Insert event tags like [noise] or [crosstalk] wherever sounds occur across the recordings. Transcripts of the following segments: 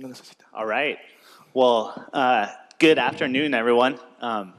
Necesita. All right. Well, uh, good afternoon, everyone. Um,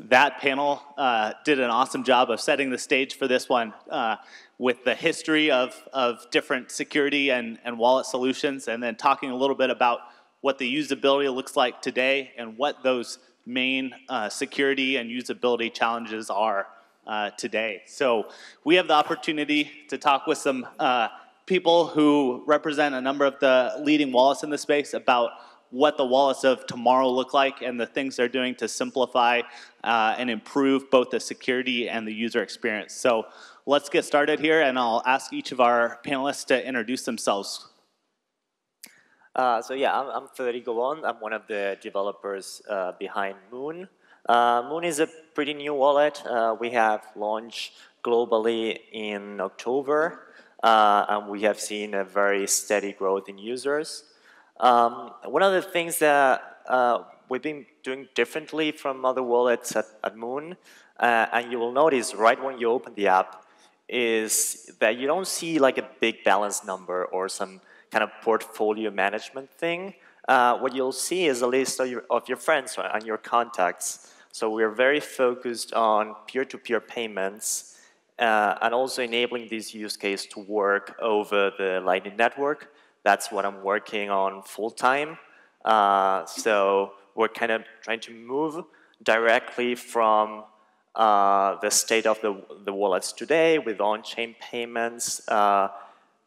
that panel uh, did an awesome job of setting the stage for this one uh, with the history of, of different security and, and wallet solutions, and then talking a little bit about what the usability looks like today and what those main uh, security and usability challenges are uh, today. So we have the opportunity to talk with some uh, people who represent a number of the leading wallets in the space about what the wallets of tomorrow look like and the things they're doing to simplify uh, and improve both the security and the user experience. So let's get started here, and I'll ask each of our panelists to introduce themselves. Uh, so yeah, I'm, I'm Federico Bon. I'm one of the developers uh, behind Muun. Uh, Muun is a pretty new wallet. Uh, we have launched globally in October, uh, and we have seen a very steady growth in users. Um, one of the things that uh, we've been doing differently from other wallets at, at Muun, uh, and you will notice right when you open the app, is that you don't see like a big balance number or some kind of portfolio management thing. Uh, what you'll see is a list of your, of your friends and your contacts. So we're very focused on peer-to-peer -peer payments uh, and also enabling this use case to work over the Lightning Network that's what I'm working on full time. Uh, so we're kind of trying to move directly from uh, the state of the, the wallets today with on-chain payments uh,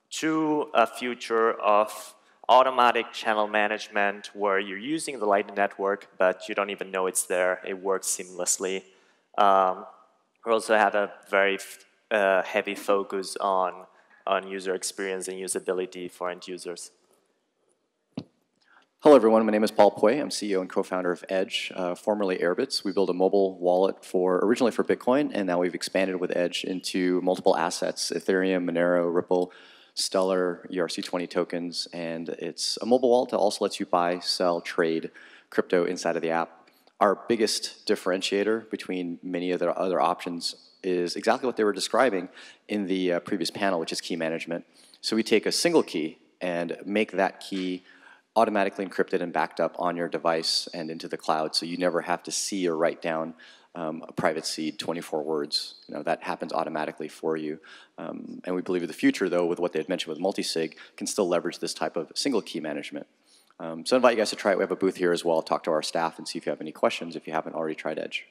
to a future of automatic channel management where you're using the Lightning Network, but you don't even know it's there. It works seamlessly. Um, we also have a very uh, heavy focus on on user experience and usability for end users. Hello, everyone. My name is Paul Puey. I'm CEO and co-founder of Edge, uh, formerly Airbitz. We built a mobile wallet for originally for Bitcoin, and now we've expanded with Edge into multiple assets: Ethereum, Monero, Ripple, Stellar, ERC20 tokens, and it's a mobile wallet that also lets you buy, sell, trade crypto inside of the app. Our biggest differentiator between many of the other options is exactly what they were describing in the uh, previous panel, which is key management. So we take a single key and make that key automatically encrypted and backed up on your device and into the cloud, so you never have to see or write down um, a private seed, 24 words. You know, that happens automatically for you. Um, and we believe in the future, though, with what they had mentioned with multi-sig, can still leverage this type of single key management. Um, so I invite you guys to try it. We have a booth here as well. Talk to our staff and see if you have any questions if you haven't already tried Edge.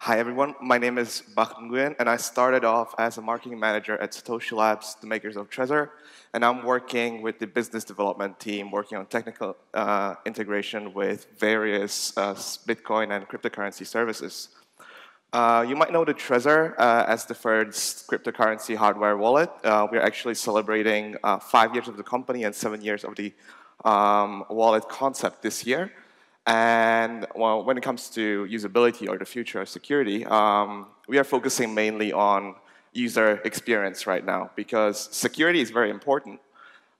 Hi everyone, my name is Bach Nguyen and I started off as a marketing manager at Satoshi Labs, the makers of Trezor, and I'm working with the business development team working on technical uh, integration with various uh, Bitcoin and cryptocurrency services. Uh, you might know the Trezor uh, as the first cryptocurrency hardware wallet. Uh, we're actually celebrating uh, five years of the company and seven years of the um, wallet concept this year. And well, when it comes to usability or the future of security, um, we are focusing mainly on user experience right now because security is very important,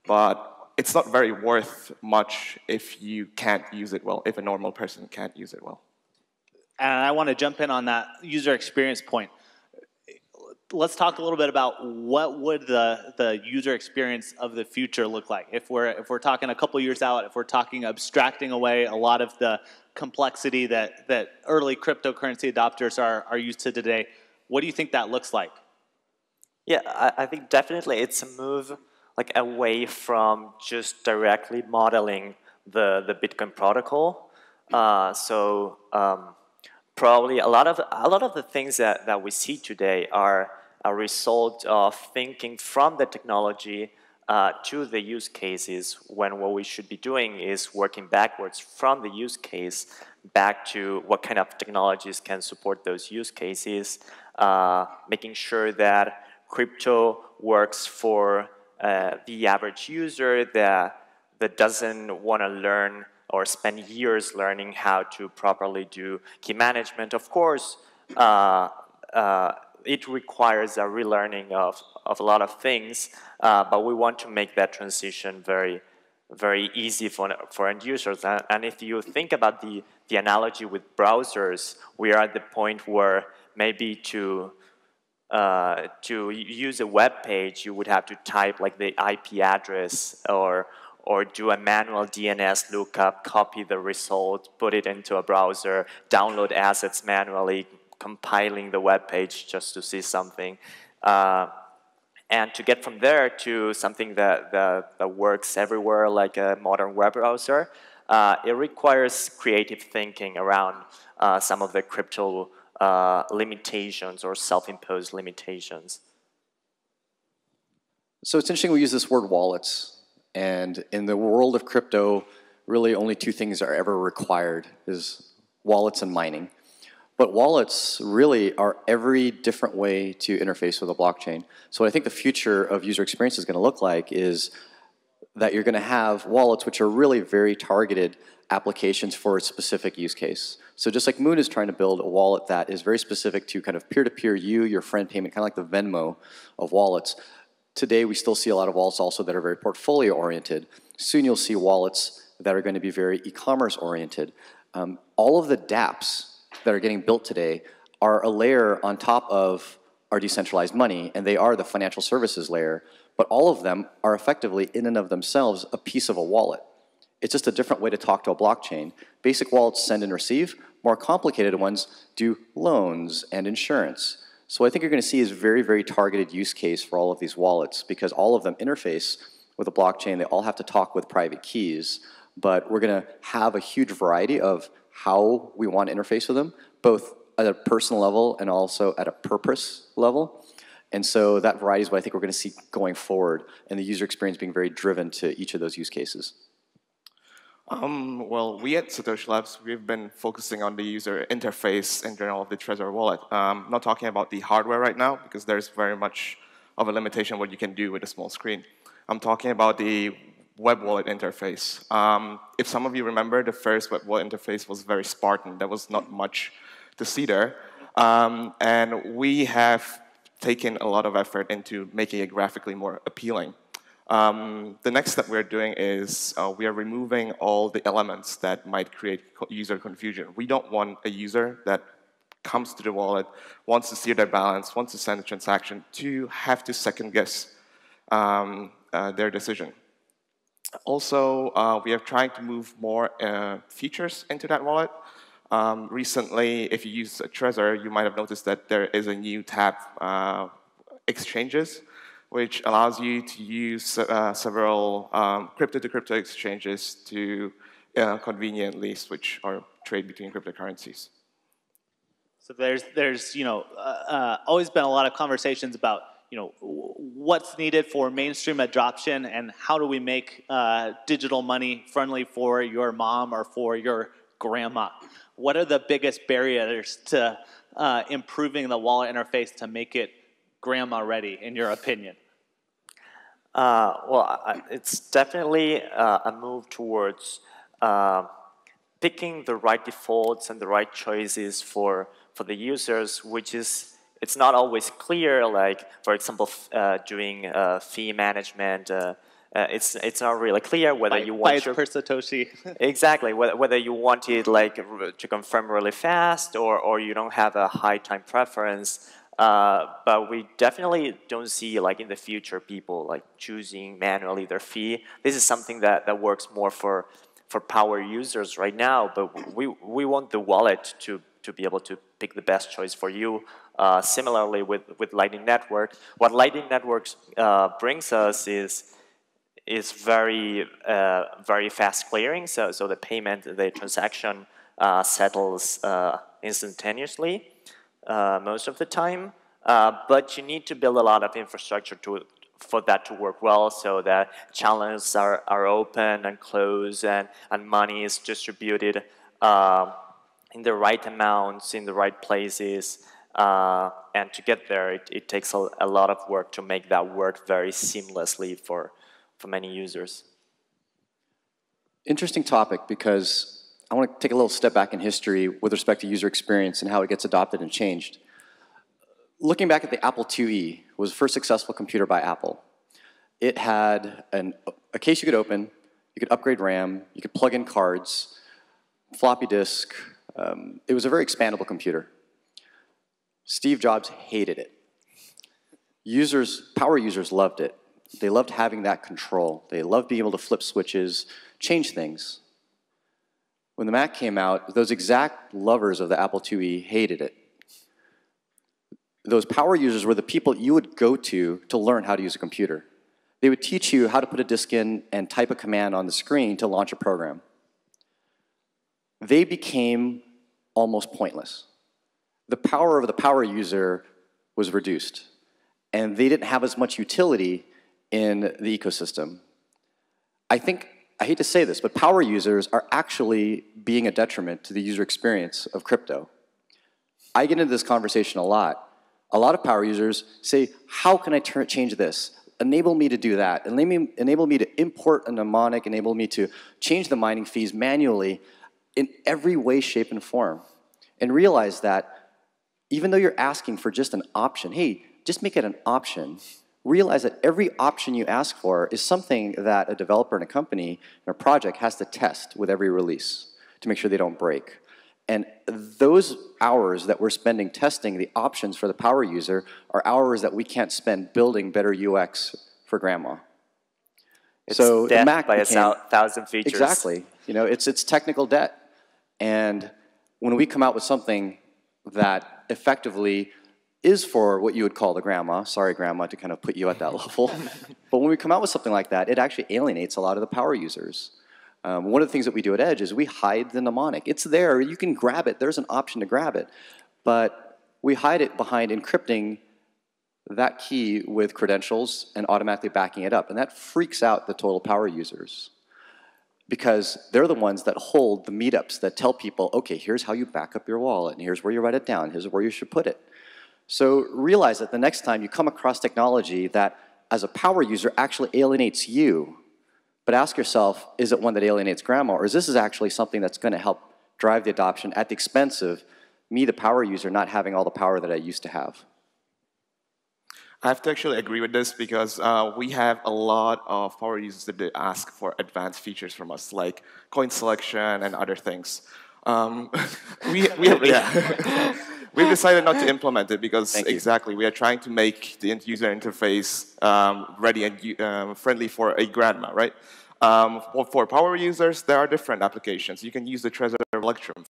but it's not very worth much if you can't use it well, if a normal person can't use it well. And I want to jump in on that user experience point let's talk a little bit about what would the, the user experience of the future look like? If we're if we're talking a couple years out if we're talking abstracting away a lot of the complexity that that early cryptocurrency adopters are are used to today what do you think that looks like? Yeah i, I think definitely it's a move like away from just directly modeling the the bitcoin protocol. Uh, so um, probably a lot of a lot of the things that, that we see today are a result of thinking from the technology uh, to the use cases when what we should be doing is working backwards from the use case back to what kind of technologies can support those use cases, uh, making sure that crypto works for uh, the average user that, that doesn't want to learn or spend years learning how to properly do key management. Of course, uh, uh, it requires a relearning of, of a lot of things, uh, but we want to make that transition very, very easy for, for end users. And, and if you think about the, the analogy with browsers, we are at the point where maybe to uh, to use a web page, you would have to type like the IP address or or do a manual DNS lookup, copy the result, put it into a browser, download assets manually, compiling the web page just to see something. Uh, and to get from there to something that, that, that, works everywhere like a modern web browser, uh, it requires creative thinking around uh, some of the crypto uh, limitations or self-imposed limitations. So it's interesting we use this word wallets. And in the world of crypto, really only two things are ever required is wallets and mining. But wallets really are every different way to interface with a blockchain. So what I think the future of user experience is going to look like is that you're going to have wallets which are really very targeted applications for a specific use case. So just like Muun is trying to build a wallet that is very specific to kind of peer-to-peer -peer you, your friend payment, kind of like the Venmo of wallets. Today we still see a lot of wallets also that are very portfolio oriented. Soon you'll see wallets that are going to be very e-commerce oriented. Um, all of the dApps that are getting built today are a layer on top of our decentralized money, and they are the financial services layer, but all of them are effectively, in and of themselves, a piece of a wallet. It's just a different way to talk to a blockchain. Basic wallets send and receive. More complicated ones do loans and insurance. So I think you're going to see is very, very targeted use case for all of these wallets because all of them interface with a blockchain. They all have to talk with private keys, but we're going to have a huge variety of how we want to interface with them, both at a personal level and also at a purpose level. And so that variety is what I think we're going to see going forward, and the user experience being very driven to each of those use cases. Um, well, we at Satoshi Labs, we've been focusing on the user interface in general of the Trezor wallet. Um, not talking about the hardware right now, because there's very much of a limitation what you can do with a small screen. I'm talking about the web wallet interface. Um, if some of you remember, the first web wallet interface was very Spartan. There was not much to see there. Um, and we have taken a lot of effort into making it graphically more appealing. Um, the next step we're doing is uh, we are removing all the elements that might create user confusion. We don't want a user that comes to the wallet, wants to see their balance, wants to send a transaction, to have to second guess um, uh, their decision. Also, uh, we are trying to move more uh, features into that wallet. Um, recently, if you use a Trezor, you might have noticed that there is a new tab, uh, Exchanges, which allows you to use uh, several um, crypto-to-crypto exchanges to uh, conveniently switch or trade between cryptocurrencies. So there's, there's you know, uh, always been a lot of conversations about, you know, what's needed for mainstream adoption and how do we make uh, digital money friendly for your mom or for your grandma? What are the biggest barriers to uh, improving the wallet interface to make it grandma ready, in your opinion? Uh, well, it's definitely uh, a move towards uh, picking the right defaults and the right choices for, for the users, which is, it's not always clear, like, for example, uh, doing uh, fee management, uh, it's it's not really clear whether by, you want your, per Satoshi. [laughs] exactly whether, whether you want it like to confirm really fast or or you don't have a high time preference. Uh, but we definitely don't see like in the future people like choosing manually their fee. This is something that, that works more for for power users right now, but we, we want the wallet to, to be able to pick the best choice for you. Uh, similarly with, with Lightning Network, what Lightning Network uh, brings us is is very uh, very fast clearing. So so the payment, the transaction uh, settles uh, instantaneously uh, most of the time. But you need to build a lot of infrastructure to, for that to work well so that channels are, are open and closed and, and money is distributed uh, in the right amounts, in the right places. Uh, and to get there, it, it takes a, a, lot of work to make that work very seamlessly for, for many users. Interesting topic because I want to take a little step back in history with respect to user experience and how it gets adopted and changed. Looking back at the Apple IIe, was the first successful computer by Apple. It had an, a case you could open, you could upgrade RAM, you could plug in cards, floppy disk. Um, it was a very expandable computer. Steve Jobs hated it. Users, power users loved it. They loved having that control. They loved being able to flip switches, change things. When the Mac came out, those exact lovers of the Apple IIe hated it. Those power users were the people you would go to to learn how to use a computer. They would teach you how to put a disk in and type a command on the screen to launch a program. They became almost pointless. The power of the power user was reduced, and they didn't have as much utility in the ecosystem. I think, I hate to say this, but power users are actually being a detriment to the user experience of crypto. I get into this conversation a lot. A lot of power users say, how can I turn, change this? Enable me to do that. Enable me, enable me to import a mnemonic, enable me to change the mining fees manually in every way, shape, and form. And realize that even though you're asking for just an option, hey, just make it an option, realize that every option you ask for is something that a developer in a company and a project has to test with every release to make sure they don't break. And those hours that we're spending testing the options for the power user are hours that we can't spend building better UX for grandma. It's so death the Mac by became, a thousand features. Exactly. You know, it's, it's technical debt. And when we come out with something that effectively is for what you would call the grandma, sorry grandma to kind of put you at that [laughs] level, but when we come out with something like that, it actually alienates a lot of the power users. Um, one of the things that we do at Edge is we hide the mnemonic. It's there, you can grab it, there's an option to grab it, but we hide it behind encrypting that key with credentials and automatically backing it up, and that freaks out the total power users because they're the ones that hold the meetups that tell people, okay, here's how you back up your wallet, and here's where you write it down, here's where you should put it. So realize that the next time you come across technology that, as a power user, actually alienates you, but ask yourself, is it one that alienates grandma, or is this is actually something that's going to help drive the adoption at the expense of me, the power user, not having all the power that I used to have? I have to actually agree with this because uh, we have a lot of power users that ask for advanced features from us, like coin selection and other things. Um, [laughs] we, we, have, yeah. [laughs] We've decided not to implement it because exactly we are trying to make the user interface um, ready and um, friendly for a grandma, right? Um, for power users, there are different applications. You can use the Trezor Electrum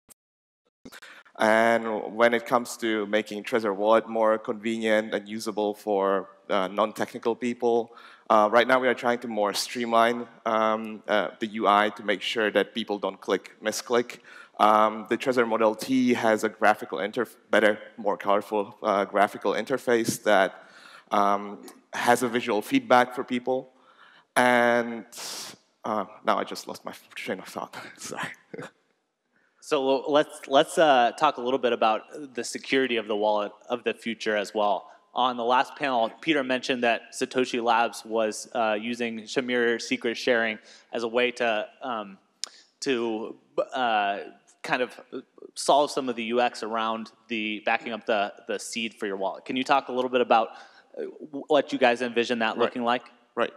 and when it comes to making Trezor Wallet more convenient and usable for uh, non-technical people, uh, right now we are trying to more streamline um, uh, the UI to make sure that people don't click, misclick. Um, the Trezor Model T has a graphical better, more colorful uh, graphical interface that um, has a visual feedback for people. And uh, now I just lost my train of thought. [laughs] Sorry. [laughs] So let's let's uh, talk a little bit about the security of the wallet of the future as well. On the last panel, Peter mentioned that Satoshi Labs was uh, using Shamir secret sharing as a way to um, to uh, kind of solve some of the UX around the backing up the the seed for your wallet. Can you talk a little bit about uh, what you guys envision that right. looking like? Right.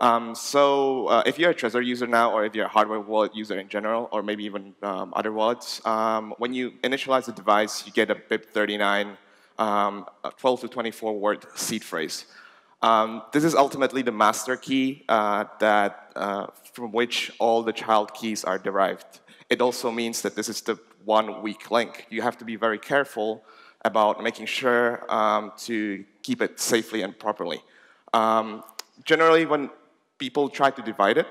Um, so uh, if you're a Trezor user now, or if you're a hardware wallet user in general, or maybe even um, other wallets, um, when you initialize the device, you get a BIP39 um, 12 to 24 word seed phrase. Um, this is ultimately the master key uh, that, uh, from which all the child keys are derived. It also means that this is the one weak link. You have to be very careful about making sure um, to keep it safely and properly. generally, when people try to divide it,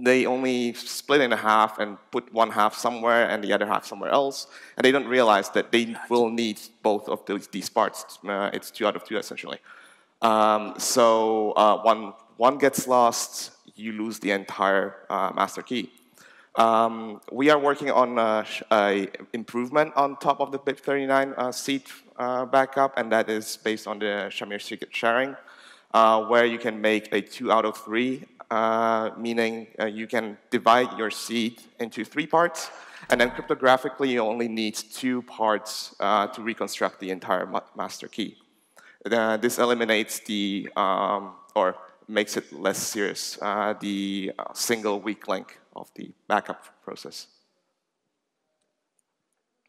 they only split it in half and put one half somewhere and the other half somewhere else, and they don't realize that they will need both of those, these parts. Uh, it's two out of two, essentially. Um, so uh, one, one gets lost, you lose the entire uh, master key. Um, we are working on uh, a improvement on top of the BIP39 uh, seed uh, backup, and that is based on the Shamir secret sharing uh, where you can make a two out of three, uh, meaning uh, you can divide your seed into three parts, and then cryptographically you only need two parts uh, to reconstruct the entire ma master key. Uh, this eliminates the, um, or makes it less serious, uh, the single weak link of the backup process.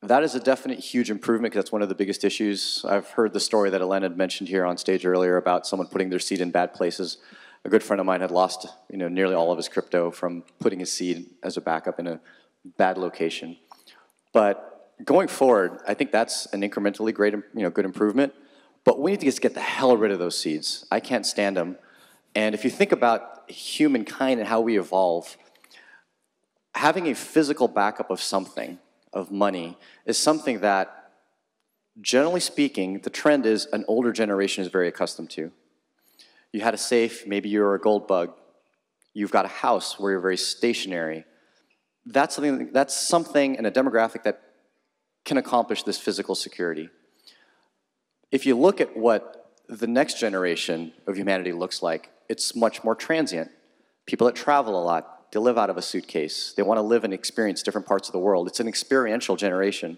That is a definite huge improvement because that's one of the biggest issues. I've heard the story that Alen had mentioned here on stage earlier about someone putting their seed in bad places. A good friend of mine had lost, you know, nearly all of his crypto from putting his seed as a backup in a bad location. But going forward, I think that's an incrementally great, you know, good improvement. But we need to just get the hell rid of those seeds. I can't stand them. And if you think about humankind and how we evolve, having a physical backup of something, of money, is something that, generally speaking, the trend is an older generation is very accustomed to. You had a safe, maybe you're a gold bug. You've got a house where you're very stationary. That's something, that's something and a demographic that can accomplish this physical security. If you look at what the next generation of humanity looks like, it's much more transient. People that travel a lot, they live out of a suitcase. They want to live and experience different parts of the world. It's an experiential generation.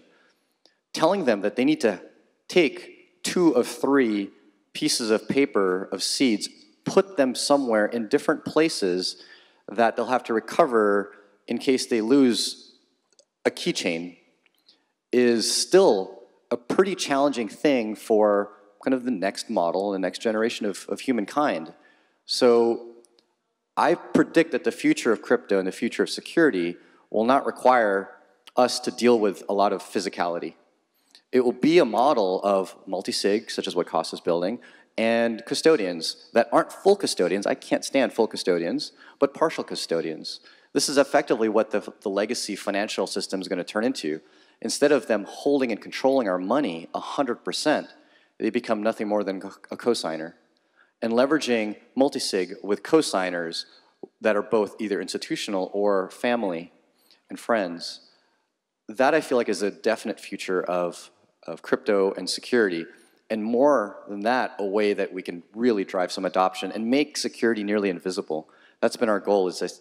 Telling them that they need to take two of three pieces of paper of seeds, put them somewhere in different places that they'll have to recover in case they lose a keychain is still a pretty challenging thing for kind of the next model, the next generation of, of humankind. So I predict that the future of crypto and the future of security will not require us to deal with a lot of physicality. It will be a model of multi-sig, such as what Casa is building, and custodians that aren't full custodians. I can't stand full custodians, but partial custodians. This is effectively what the, the legacy financial system is going to turn into. Instead of them holding and controlling our money 100%, they become nothing more than a cosigner. And leveraging multisig with cosigners that are both either institutional or family and friends, that I feel like is a definite future of, of crypto and security. And more than that, a way that we can really drive some adoption and make security nearly invisible. That's been our goal is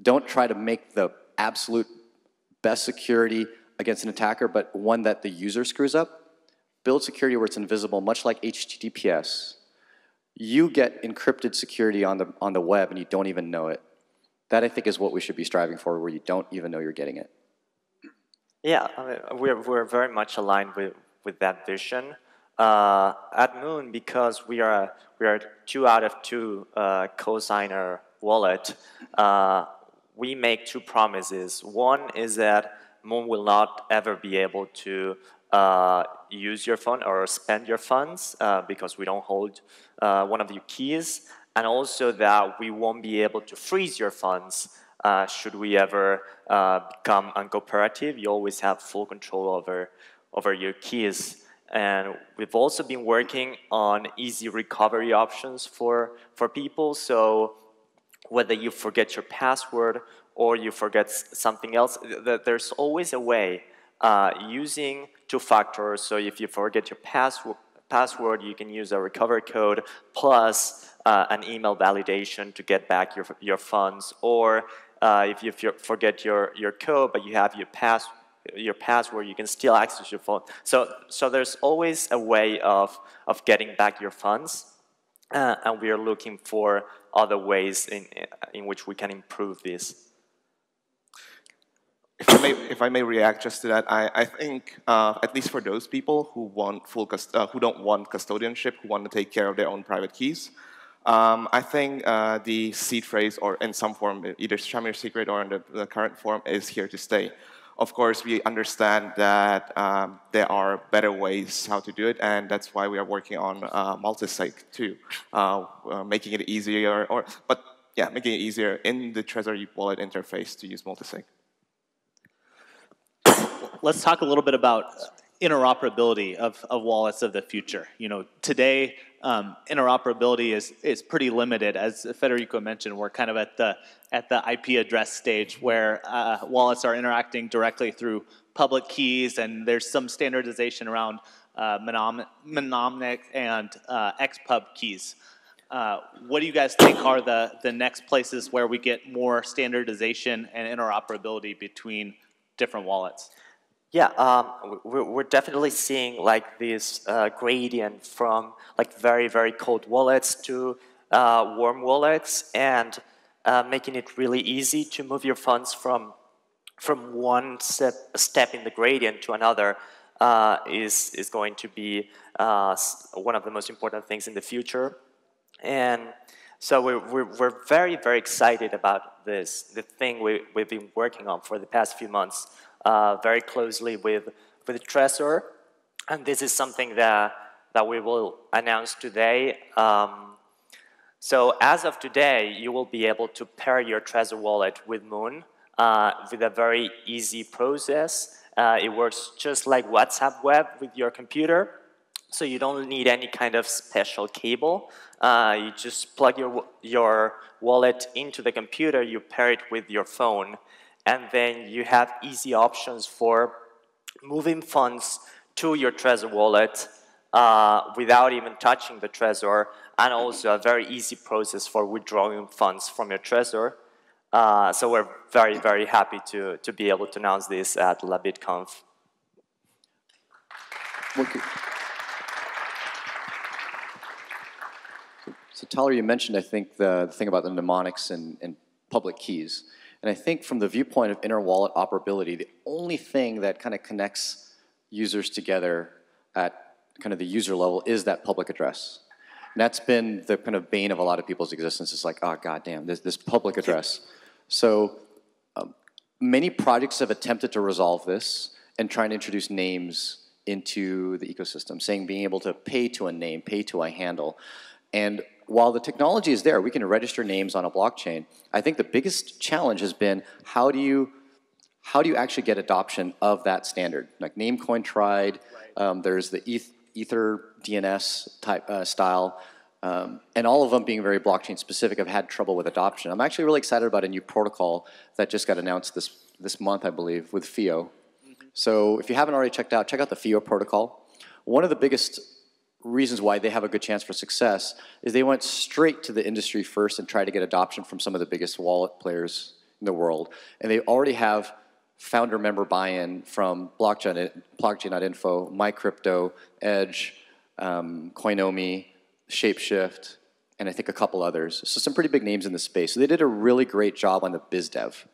don't try to make the absolute best security against an attacker, but one that the user screws up. Build security where it's invisible, much like HTTPS. You get encrypted security on the, on the web and you don't even know it. That I think is what we should be striving for, where you don't even know you're getting it. Yeah, I mean, we're, we're very much aligned with, with that vision. Uh, at Muun, because we are, we are two out of two uh, cosigner wallet, uh, we make two promises. One is that Muun will not ever be able to uh, use your fund or spend your funds uh, because we don't hold uh, one of your keys, and also that we won't be able to freeze your funds uh, should we ever uh, become uncooperative. You always have full control over, over your keys. And we've also been working on easy recovery options for, for people. So whether you forget your password or you forget something else, there's always a way uh, using two factors. So if you forget your password, password, you can use a recovery code plus uh, an email validation to get back your, your funds. Or uh, if you forget your, your code, but you have your, pass, your password, you can still access your phone. So, so there's always a way of, of getting back your funds. Uh, and we are looking for other ways in, in which we can improve this may, if I may react just to that, I, I think uh, at least for those people who want full uh, who don't want custodianship, who want to take care of their own private keys, um, I think uh, the seed phrase, or in some form, either Shamir secret or in the, the, current form, is here to stay. Of course, we understand that um, there are better ways how to do it, and that's why we are working on uh, multi-sig too, uh, uh, making it easier, or but yeah, making it easier in the Trezor wallet interface to use multi-sig let's talk a little bit about interoperability of, of wallets of the future. You know, today um, interoperability is is pretty limited. As Federico mentioned, we're kind of at the at the IP address stage where uh, wallets are interacting directly through public keys, and there's some standardization around uh, mnemonic and uh, XPub keys. Uh, what do you guys think are the, the next places where we get more standardization and interoperability between different wallets? Yeah, um, we're, definitely seeing like this uh, gradient from like very, very cold wallets to uh, warm wallets and uh, making it really easy to move your funds from, from one step, step in the gradient to another uh, is, is going to be uh, one of the most important things in the future. And so we're, we're, we're, very, very excited about this, the thing we, we've been working on for the past few months, uh, very closely with, with Trezor. And this is something that, that we will announce today. Um, so as of today, you will be able to pair your Trezor wallet with Muun uh, with a very easy process. Uh, it works just like WhatsApp Web with your computer. So you don't need any kind of special cable. Uh, you just plug your, your wallet into the computer, you pair it with your phone, and then you have easy options for moving funds to your Trezor wallet uh, without even touching the Trezor, and also a very easy process for withdrawing funds from your Trezor. Uh, so we're very, very happy to, to be able to announce this at LabitConf. Okay. So Tyler, you mentioned, I think, the, the thing about the mnemonics and, and public keys. And I think from the viewpoint of inner wallet operability, the only thing that kind of connects users together at kind of the user level is that public address. And that's been the kind of bane of a lot of people's existence. It's like, oh, goddamn, this, this public address. So um, many projects have attempted to resolve this and trying to introduce names into the ecosystem, saying being able to pay to a name, pay to a handle. And while the technology is there, we can register names on a blockchain. I think the biggest challenge has been how do you how do you actually get adoption of that standard? Like Namecoin tried, right. um, there's the Ether DNS type uh, style. Um, and all of them being very blockchain specific have had trouble with adoption. I'm actually really excited about a new protocol that just got announced this, this month, I believe, with FIO. Mm -hmm. So if you haven't already checked out, check out the FIO protocol. One of the biggest reasons why they have a good chance for success is they went straight to the industry first and tried to get adoption from some of the biggest wallet players in the world. And they already have founder member buy-in from blockchain, blockchain.info, MyCrypto, Edge, um, Coinomi, Shapeshift, and I think a couple others. So some pretty big names in the space. So they did a really great job on the biz dev.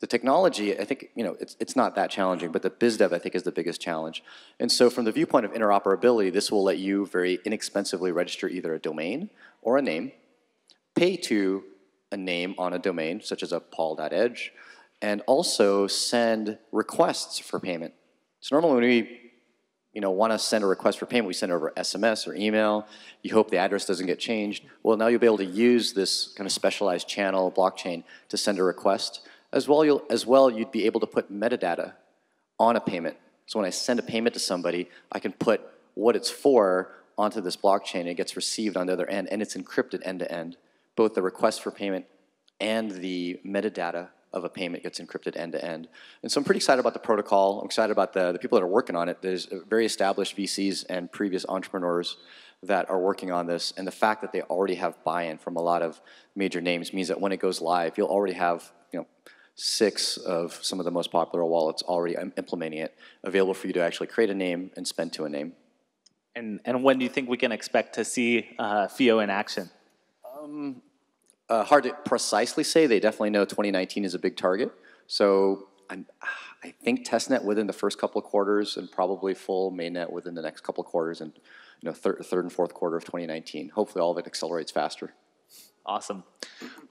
The technology, I think, you know, it's, it's not that challenging, but the biz dev, I think, is the biggest challenge. And so from the viewpoint of interoperability, this will let you very inexpensively register either a domain or a name, pay to a name on a domain, such as a paul.edge, and also send requests for payment. So normally when we you know, want to send a request for payment, we send over SMS or email. You hope the address doesn't get changed. Well, now you'll be able to use this kind of specialized channel blockchain to send a request. As well, you'll, as well, you'd be able to put metadata on a payment. So when I send a payment to somebody, I can put what it's for onto this blockchain. It gets received on the other end, and it's encrypted end to end. Both the request for payment and the metadata of a payment gets encrypted end to end. And so I'm pretty excited about the protocol. I'm excited about the, the people that are working on it. There's very established VCs and previous entrepreneurs that are working on this. And the fact that they already have buy-in from a lot of major names means that when it goes live, you'll already have you know, six of some of the most popular wallets already implementing it, available for you to actually create a name and spend to a name. And, and when do you think we can expect to see uh, FIO in action? Um, uh, hard to precisely say. They definitely know 2019 is a big target. So I'm, i think testnet within the first couple of quarters and probably full mainnet within the next couple of quarters and you know, thir third and fourth quarter of 2019. Hopefully all of it accelerates faster. Awesome.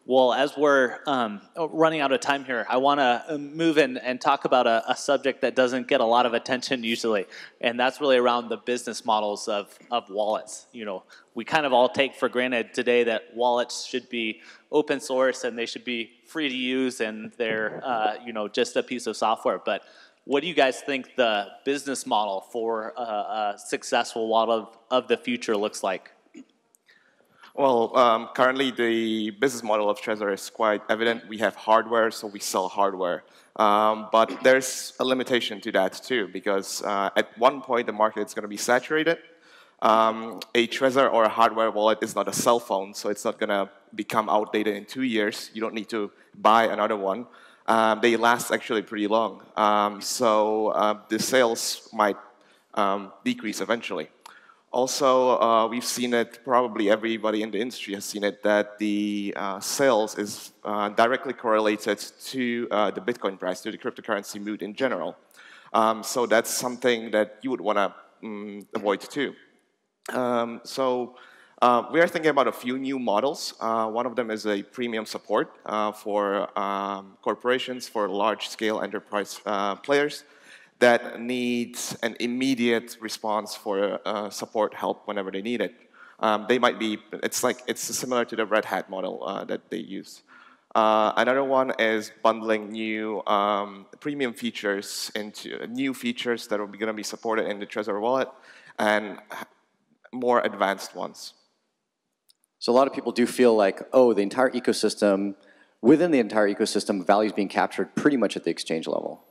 Well, as we're um, running out of time here, I want to uh, move in and talk about a, a, subject that doesn't get a lot of attention usually, and that's really around the business models of, of wallets. You know, we kind of all take for granted today that wallets should be open source and they should be free to use and they're, uh, you know, just a piece of software. But what do you guys think the business model for a, a successful wallet of, of the future looks like? Well, um, currently the business model of Trezor is quite evident. We have hardware, so we sell hardware. Um, but there's a limitation to that too, because uh, at one point the market is going to be saturated. Um, a Trezor or a hardware wallet is not a cell phone, so it's not going to become outdated in two years. You don't need to buy another one. Um, they last actually pretty long. Um, so uh, the sales might um, decrease eventually. Also, uh, we've seen it, probably everybody in the industry has seen it, that the uh, sales is uh, directly correlated to uh, the Bitcoin price, to the cryptocurrency mood in general. Um, so that's something that you would want to um, avoid too. Um, so uh, we are thinking about a few new models. Uh, one of them is a premium support for um, corporations, for large-scale enterprise players that needs an immediate response for uh, support help whenever they need it. Um, they might be, it's like, it's similar to the Red Hat model uh, that they use. Uh, another one is bundling new um, premium features into new features that are going to be supported in the Trezor wallet and more advanced ones. So a lot of people do feel like, oh, the entire ecosystem, within the entire ecosystem, value is being captured pretty much at the exchange level.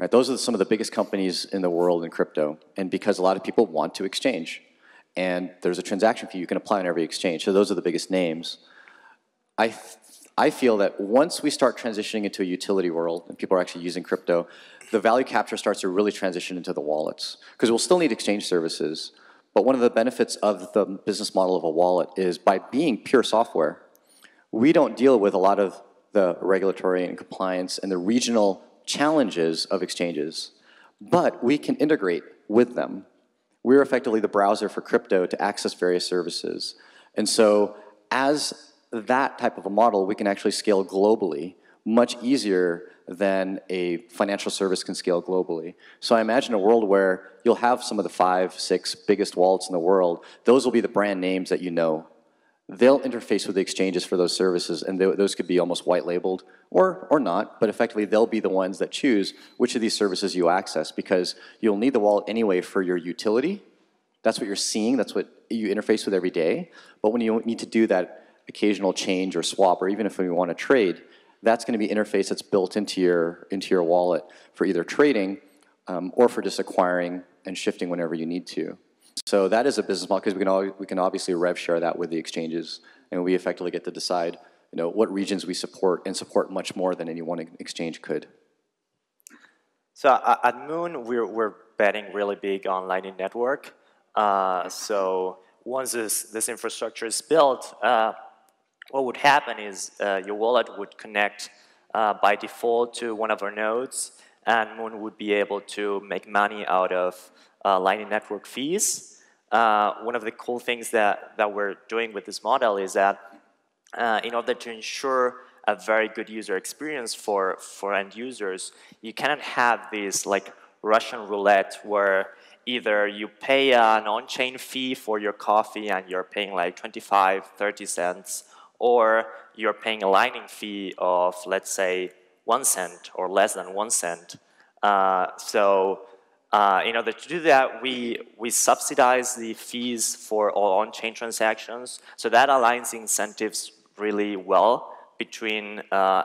Right, those are some of the biggest companies in the world in crypto, and because a lot of people want to exchange, and there's a transaction fee you can apply on every exchange. So those are the biggest names. I, I feel that once we start transitioning into a utility world and people are actually using crypto, the value capture starts to really transition into the wallets. Because we'll still need exchange services, but one of the benefits of the business model of a wallet is by being pure software, we don't deal with a lot of the regulatory and compliance and the regional challenges of exchanges, but we can integrate with them. We're effectively the browser for crypto to access various services. And so as that type of a model, we can actually scale globally much easier than a financial service can scale globally. So I imagine a world where you'll have some of the five, six biggest wallets in the world. Those will be the brand names that you know they'll interface with the exchanges for those services, and those could be almost white labeled or, or not, but effectively they'll be the ones that choose which of these services you access because you'll need the wallet anyway for your utility. That's what you're seeing, that's what you interface with every day. But when you need to do that occasional change or swap, or even if you want to trade, that's going to be interface that's built into your, into your wallet for either trading um, or for just acquiring and shifting whenever you need to. So that is a business model because we can, all, we can obviously rev share that with the exchanges and we effectively get to decide you know, what regions we support and support much more than any one exchange could. So uh, at Muun, we're, we're betting really big on Lightning Network. Uh, so once this, this infrastructure is built, uh, what would happen is uh, your wallet would connect uh, by default to one of our nodes, and Muun would be able to make money out of uh, Lightning Network fees. Uh, one of the cool things that, that we're doing with this model is that uh, in order to ensure a very good user experience for, for end users, you cannot have this like Russian roulette where either you pay an on-chain fee for your coffee and you're paying like 25, 30 cents, or you're paying a lightning fee of, let's say, one cent or less than one cent. Uh, so uh, in order to do that, we, we subsidize the fees for all on-chain transactions. So that aligns incentives really well between uh,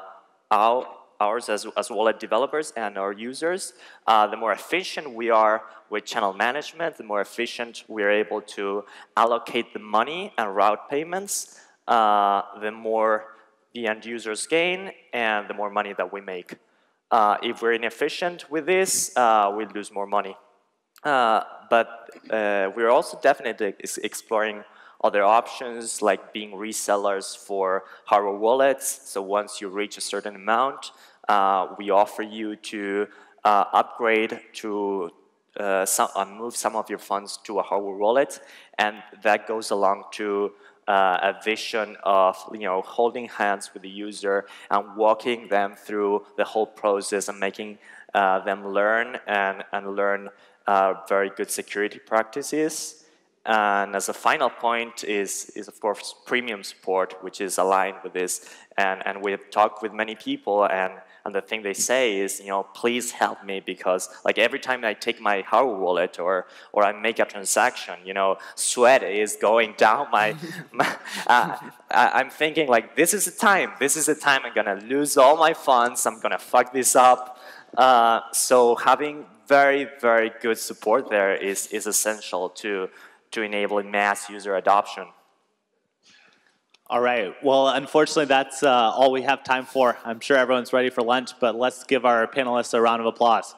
our, ours as, as wallet developers and our users. Uh, the more efficient we are with channel management, the more efficient we're able to allocate the money and route payments, uh, the more the end users gain and the more money that we make. Uh, if we're inefficient with this, uh, we lose more money. Uh, but uh, we're also definitely exploring other options like being resellers for hardware wallets. So once you reach a certain amount, uh, we offer you to uh, upgrade to some, move some of your funds to a hardware wallet, and that goes along to uh, a vision of you know holding hands with the user and walking them through the whole process and making uh, them learn and, and learn uh, very good security practices. And as a final point is, is of course premium support, which is aligned with this. And, and we've talked with many people and and the thing they say is, you know, please help me because like every time I take my hardware wallet or, or I make a transaction, you know, sweat is going [laughs] down my, [laughs] my uh, I, am thinking like, this is the time, this is the time I'm gonna lose all my funds, I'm gonna fuck this up. Uh, so having very, very good support there is, is essential to, to enable mass user adoption. All right. Well, unfortunately, that's uh, all we have time for. I'm sure everyone's ready for lunch, but let's give our panelists a round of applause.